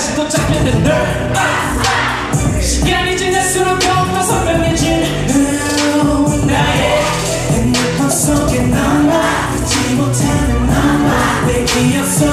다시 도착했는 널 시간이 지날수록 더욱더 선명해진 나의 핸드폰 속에 남아. 잊지 못하는 남아. 내 기억 속